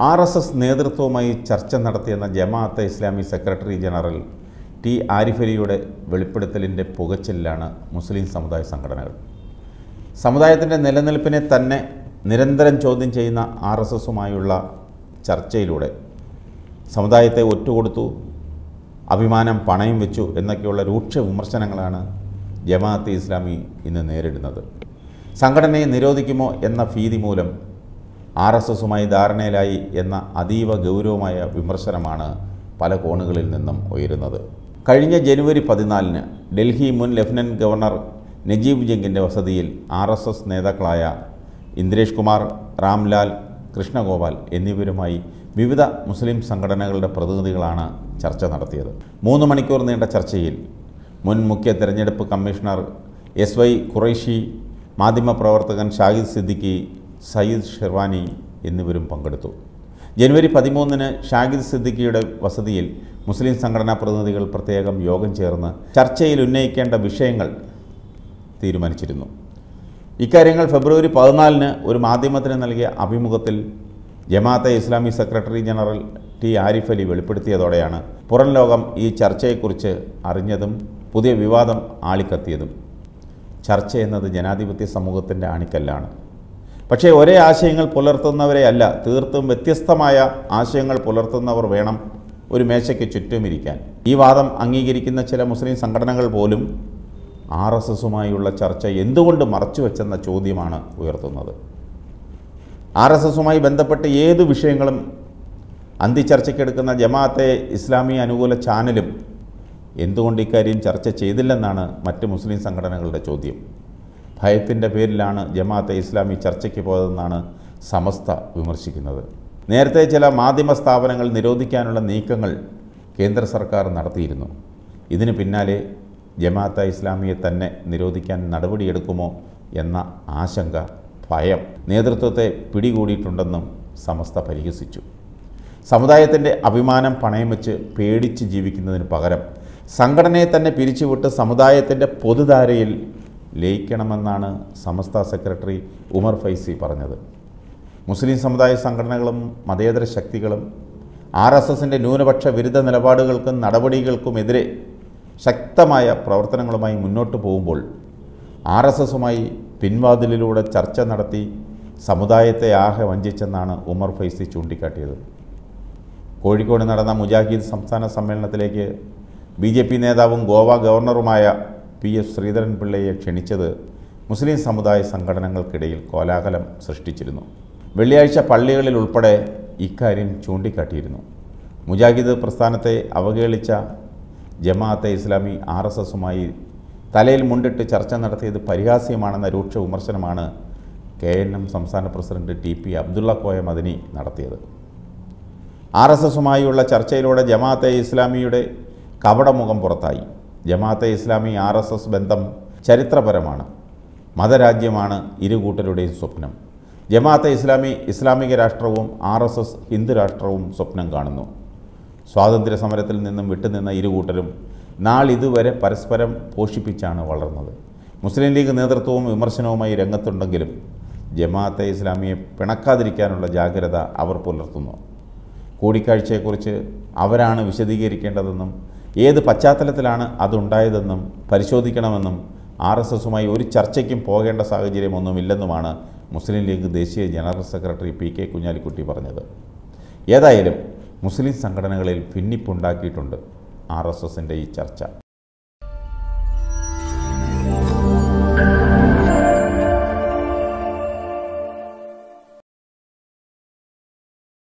R S S നേതൃത്വവുമായി ചർച്ച നടത്തിയെന്ന Jamaat Islami secretary general T ആരിഫലിയുടെ വെളിപ്പെടുത്തലിന്റെ പുകച്ചിലാണ് മുസ്ലിം സമുദായ സംഘടനകൾ. സമുദായത്തിന്റെ നിലനിൽപ്പിനെ തന്നെ നിരന്തരം ചോദ്യം ചെയ്യുന്ന ആർ എസ് എസുമായുള്ള ചർച്ചയിലൂടെ സമുദായത്തെ ഒറ്റുകൊടുത്തു അഭിമാനം പണയം വെച്ചു എന്നൊക്കെയുള്ള രൂക്ഷ വിമർശനങ്ങളാണ് ജമാഅത്ത് ഇസ്ലാമി ഇന്ന് നേരിടുന്നത്. സംഘടനയെ നിരോധിക്കുമോ എന്ന ഭീതി മൂലം ആർ എസ് എസുമായി ധാരണയിലായി എന്ന അതീവ ഗൗരവമായ വിമർശനമാണ് പല കോണുകളിൽ നിന്നും ഉയരുന്നത്. കഴിഞ്ഞ ജനുവരി പതിനാലിന് ഡൽഹി മുൻ ലഫ്റ്റനന്റ് ഗവർണർ നജീബ് ജംഗിന്റെ വസതിയിൽ ആർ എസ് എസ് നേതാക്കളായ ഇന്ദ്രേഷ് കുമാർ റാംലാൽ കൃഷ്ണഗോപാൽ എന്നിവരുമായി വിവിധ മുസ്ലിം സംഘടനകളുടെ പ്രതിനിധികളാണ് ചർച്ച നടത്തിയത്. മൂന്ന് മണിക്കൂർ നീണ്ട ചർച്ചയിൽ മുൻ മുഖ്യ തെരഞ്ഞെടുപ്പ് കമ്മീഷണർ എസ് വൈ ഖുറൈഷി മാധ്യമപ്രവർത്തകൻ ഷാഹിദ് സിദ്ദിഖി സയ്യിദ് ഷെർവാനി എന്നിവരും പങ്കെടുത്തു. ജനുവരി പതിമൂന്നിന് ഷാഹിദ് സിദ്ദിഖിയുടെ വസതിയിൽ മുസ്ലിം സംഘടനാ പ്രതിനിധികൾ പ്രത്യേകം യോഗം ചേർന്ന് ചർച്ചയിൽ ഉന്നയിക്കേണ്ട വിഷയങ്ങൾ തീരുമാനിച്ചിരുന്നു. ഇക്കാര്യങ്ങൾ ഫെബ്രുവരി പതിനാലിന് ഒരു മാധ്യമത്തിന് നൽകിയ അഭിമുഖത്തിൽ Jamaate Islami secretary general T Arif Ali വെളിപ്പെടുത്തിയതോടെയാണ് പുറം ലോകം ഈ ചർച്ചയെക്കുറിച്ച് അറിഞ്ഞതും പുതിയ വിവാദം ആളിക്കത്തിയതും. ചർച്ച എന്നത് ജനാധിപത്യ സമൂഹത്തിന്റെ ആണിക്കല്ലാണ് പക്ഷേ ഒരേ ആശയങ്ങൾ പുലർത്തുന്നവരെ അല്ല തീർത്തും വ്യത്യസ്തമായ ആശയങ്ങൾ പുലർത്തുന്നവർ വേണം ഒരു മേശയ്ക്ക് ചുറ്റും ഇരിക്കാൻ ഈ വാദം അംഗീകരിക്കുന്ന ചില മുസ്ലിം സംഘടനകൾ പോലും ആർ എസ് എസുമായുള്ള ചർച്ച എന്തുകൊണ്ട് മറച്ചുവെച്ചെന്ന ചോദ്യമാണ് ഉയർത്തുന്നത്. ആർ എസ് എസുമായി ബന്ധപ്പെട്ട് ഏത് വിഷയങ്ങളും അന്തിചർച്ചയ്ക്കെടുക്കുന്ന ജമാഅത്തെ ഇസ്ലാമി അനുകൂല ചാനലും എന്തുകൊണ്ട് ഇക്കാര്യം ചർച്ച ചെയ്തില്ലെന്നാണ് മറ്റ് മുസ്ലിം സംഘടനകളുടെ ചോദ്യം. ഭയത്തിന്റെ പേരിലാണ് ജമാഅത്തെ ഇസ്ലാമി ചർച്ചയ്ക്ക് പോയതെന്നാണ് സമസ്ത വിമർശിക്കുന്നത്. നേരത്തെ ചില മാധ്യമ സ്ഥാപനങ്ങൾ നിരോധിക്കാനുള്ള നീക്കങ്ങൾ കേന്ദ്ര സർക്കാർ നടത്തിയിരുന്നു. ഇതിന് പിന്നാലെ ജമാഅത്തെ ഇസ്ലാമിയെ തന്നെ നിരോധിക്കാൻ നടപടിയെടുക്കുമോ എന്ന ആശങ്ക ഭയം നേതൃത്വത്തെ പിടികൂടിയിട്ടുണ്ടെന്നും സമസ്ത പരിഹസിച്ചു. സമുദായത്തിന്റെ അഭിമാനം പണയം വെച്ച് പേടിച്ച് ജീവിക്കുന്നതിന് പകരം സംഘടനയെ തന്നെ പിരിച്ചുവിട്ട് സമുദായത്തിന്റെ പൊതുധാരയിൽ ലയിക്കണമെന്നാണ് സമസ്ത സെക്രട്ടറി ഉമർ ഫൈസി പറഞ്ഞത്. മുസ്ലിം സമുദായ സംഘടനകളും മതേതര ശക്തികളും ആർ എസ് എസിന്റെ ന്യൂനപക്ഷ വിരുദ്ധ നിലപാടുകൾക്കും നടപടികൾക്കുമെതിരെ ശക്തമായ പ്രവർത്തനങ്ങളുമായി മുന്നോട്ട് പോകുമ്പോൾ ആർ എസ് എസുമായി പിൻവാതിലിലൂടെ ചർച്ച നടത്തി സമുദായത്തെ ആകെ വഞ്ചിച്ചെന്നാണ് ഉമർ ഫൈസി ചൂണ്ടിക്കാട്ടിയത്. കോഴിക്കോട് നടന്ന മുജാഹിദ് സംസ്ഥാന സമ്മേളനത്തിലേക്ക് ബി നേതാവും ഗോവ ഗവർണറുമായ പി എസ് ശ്രീധരൻപിള്ളയെ ക്ഷണിച്ചത് മുസ്ലിം സമുദായ സംഘടനകൾക്കിടയിൽ കോലാഹലം സൃഷ്ടിച്ചിരുന്നു. വെള്ളിയാഴ്ച പള്ളികളിൽ ഉൾപ്പെടെ ഇക്കാര്യം ചൂണ്ടിക്കാട്ടിയിരുന്നു. മുജാഹിദ് പ്രസ്ഥാനത്തെ അവഹേളിച്ച ജമാഅത്തെ ഇസ്ലാമി ആർ എസ് എസുമായി തലയിൽ മുണ്ടിട്ട് ചർച്ച നടത്തിയത് പരിഹാസ്യമാണെന്ന രൂക്ഷ വിമർശനമാണ് കെ എൻ എം സംസ്ഥാന president T P Abdulla Koya Madani നടത്തിയത്. ആർ എസ് എസുമായുള്ള ചർച്ചയിലൂടെ ജമാഅത്തെ ഇസ്ലാമിയുടെ കപടമുഖം പുറത്തായി. Jamaat-e Islami R S S ബന്ധം ചരിത്രപരമാണ്. മതരാജ്യമാണ് ഇരു കൂട്ടരുടെയും സ്വപ്നം. ജമാഅത്തെ ഇസ്ലാമി ഇസ്ലാമിക രാഷ്ട്രവും ആർ എസ് എസ് ഹിന്ദു രാഷ്ട്രവും സ്വപ്നം കാണുന്നു. സ്വാതന്ത്ര്യ സമരത്തിൽ നിന്നും വിട്ടുനിന്ന ഇരു കൂട്ടരും നാളിതുവരെ പരസ്പരം പോഷിപ്പിച്ചാണ് വളർന്നത്. മുസ്ലിം ലീഗ് നേതൃത്വവും വിമർശനവുമായി രംഗത്തുണ്ടെങ്കിലും ജമാഅത്തെ ഇസ്ലാമിയെ പിണക്കാതിരിക്കാനുള്ള ജാഗ്രത അവർ പുലർത്തുന്നു. കൂടിക്കാഴ്ചയെക്കുറിച്ച് അവരാണ് വിശദീകരിക്കേണ്ടതെന്നും ഏത് പശ്ചാത്തലത്തിലാണ് അതുണ്ടായതെന്നും പരിശോധിക്കണമെന്നും ആർ എസ് എസുമായി ഒരു ചർച്ചയ്ക്കും പോകേണ്ട സാഹചര്യമൊന്നുമില്ലെന്നുമാണ് മുസ്ലിം ലീഗ് ദേശീയ general secretary P K Kunhalikutty പറഞ്ഞത്. ഏതായാലും മുസ്ലിം സംഘടനകളിൽ ഭിന്നിപ്പുണ്ടാക്കിയിട്ടുണ്ട് ആർ എസ് എസിന്റെ ഈ ചർച്ച.